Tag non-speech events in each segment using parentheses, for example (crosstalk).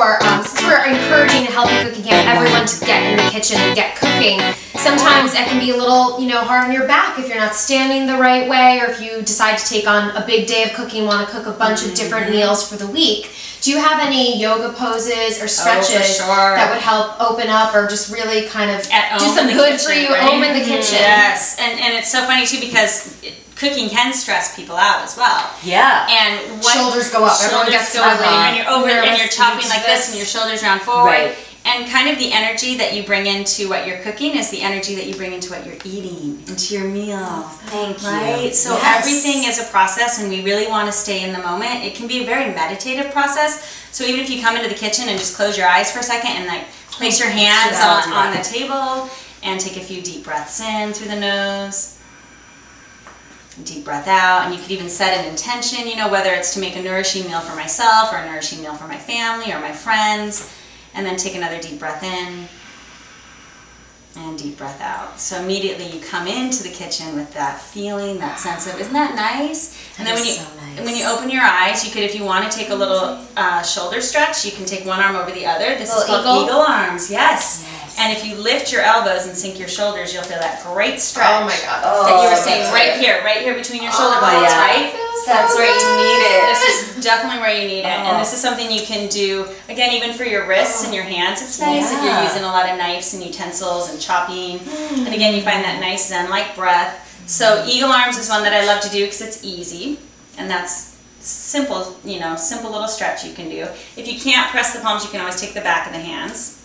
before, um, since we're encouraging a healthy cooking camp, everyone to get in the kitchen and get cooking, sometimes it can be a little, you know, hard on your back if you're not standing the right way or if you decide to take on a big day of cooking, and want to cook a bunch of different meals for the week. Do you have any yoga poses or stretches Oh, sure. that would help open up or just really kind of At do some in the good for you, right? home in the kitchen? Yes, and, and it's so funny too because it, cooking can stress people out as well. Yeah. And what Shoulders go up. Everyone shoulders gets go up, and you're over and you're chopping like this, this. and your shoulders round forward. Right. And kind of the energy that you bring into what you're cooking is the energy that you bring into what you're eating, into your meal. Thank you. Right? So Yes. everything is a process and we really want to stay in the moment. It can be a very meditative process. So even if you come into the kitchen and just close your eyes for a second and like place your hands on, on the table and take a few deep breaths in through the nose. Deep breath out, and you could even set an intention, you know, whether it's to make a nourishing meal for myself or a nourishing meal for my family or my friends, and then take another deep breath in and deep breath out. So immediately you come into the kitchen with that feeling, that sense of, isn't that nice? And then when you so nice. when you open your eyes, you could, if you want to take a little uh, shoulder stretch, you can take one arm over the other. This is Little called eagle? eagle arms. Yes. Yes. And if you lift your elbows and sink your shoulders, you'll feel that great stretch. Oh my god. Oh, That you were saying right. right here, right here between your shoulder Oh, blades, yeah. right? That's where you need it. This is definitely where you need it. And Oh. this is something you can do, again, even for your wrists and your hands. It's nice if you're using a lot of knives and utensils and chopping. Hmm. And again, you find that nice zen-like breath. So eagle arms is one that I love to do because it's easy. And that's simple, you know, simple little stretch you can do. If you can't press the palms, you can always take the back of the hands.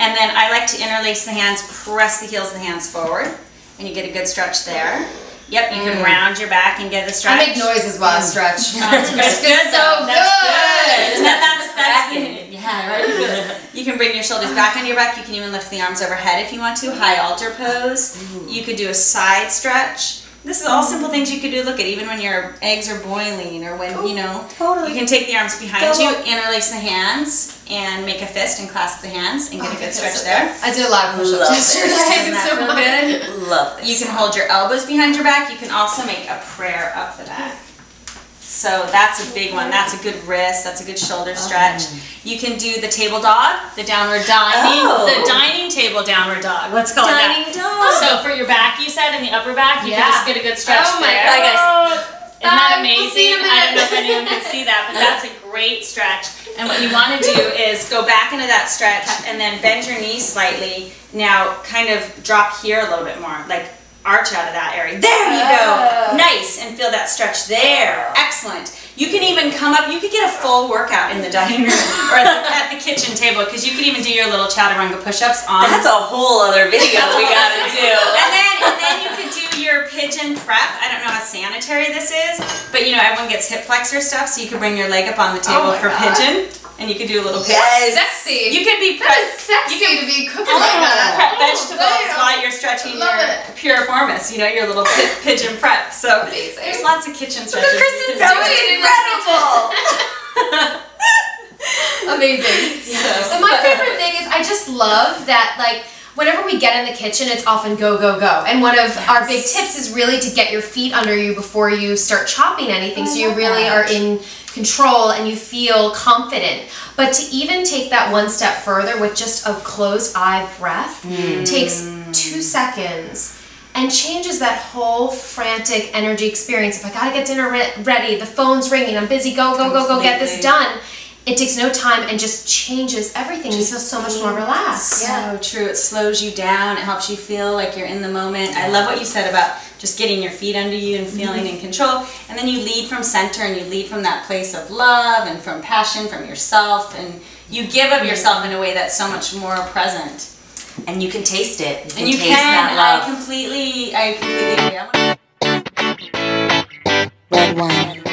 And then I like to interlace the hands, press the heels of the hands forward, and you get a good stretch there. Yep, you can mm. round your back and get the stretch. I make noises while I mm. stretch. Oh, (laughs) that's good. It's good so. That's good. good. That, that's, that's Cracking. (laughs) yeah, right. You can bring your shoulders back on your back. You can even lift the arms overhead if you want to. High altar pose. You could do a side stretch. This is all simple things you could do. Look at even when your eggs are boiling, or when you oh, know totally. you can take the arms behind you, Double. interlace the hands, and make a fist and clasp the hands and get a Oh, good stretch so there. good. I did a lot of Love push-ups this. yesterday. Doesn't that so good? Love this. You can hold your elbows behind your back. You can also make a prayer up the back. So that's a big one. That's a good wrist. That's a good shoulder stretch. Oh. You can do the table dog, the downward dining, Oh. the dining table downward dog. Let's call Dining it dog. So for your back, you said, and the upper back, you Yeah. can just get a good stretch Oh my there. God. Bye, guys. Isn't that Bye. We'll see you amazing? in a I don't know if anyone can see that, but that's a great stretch. And what you want to do is go back into that stretch and then bend your knees slightly. Now, kind of drop here a little bit more, like arch out of that area. There you go. Oh. Nice. And feel that stretch there. Oh. Excellent. You can even come up, you could get a full workout in the dining room (laughs) or at the, at the kitchen table because you can even do your little chaturanga push ups on That's a whole other (laughs) video we gotta do. and then and then you could do your pigeon prep. I don't know how sanitary this is, but you know everyone gets hip flexor stuff, so you could bring your leg up on the table Oh for God. pigeon, and you could do a little pigeon. Yes. Sexy. You could be that prep. sexy you can to be cooking Oh, like that. prep Oh, vegetables damn. while you're stretching Love your it. piriformis. You know your little pigeon prep. So Amazing. there's lots of kitchen stretches. you Kristin's can doing it. Incredible. (laughs) Amazing. Yes. And my favorite thing is I just love that like whenever we get in the kitchen it's often go go go. And one of our big tips is really to get your feet under you before you start chopping anything so you really are in control and you feel confident. But to even take that one step further with just a closed eye breath takes 2 seconds and changes that whole frantic energy experience. If I gotta get dinner re- ready, the phone's ringing, I'm busy, go, go, go, go, get this done. It takes no time and just changes everything. you feel so much more relaxed. So true. It slows you down. It helps you feel like you're in the moment. I love what you said about just getting your feet under you and feeling mm-hmm. in control. And then you lead from center and you lead from that place of love and from passion, from yourself. And you give of mm-hmm. yourself in a way that's so much more present. And you can taste it. You can And you taste can. that I completely, I completely agree. I wanna- Red wine.